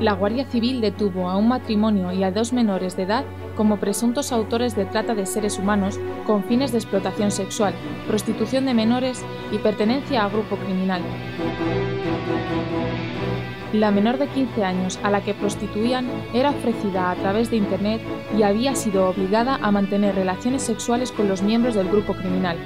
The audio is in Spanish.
la Guardia Civil detuvo a un matrimonio y a dos menores de edad como presuntos autores de trata de seres humanos con fines de explotación sexual, prostitución de menores y pertenencia a grupo criminal. La menor de 15 años a la que prostituían era ofrecida a través de Internet y había sido obligada a mantener relaciones sexuales con los miembros del grupo criminal,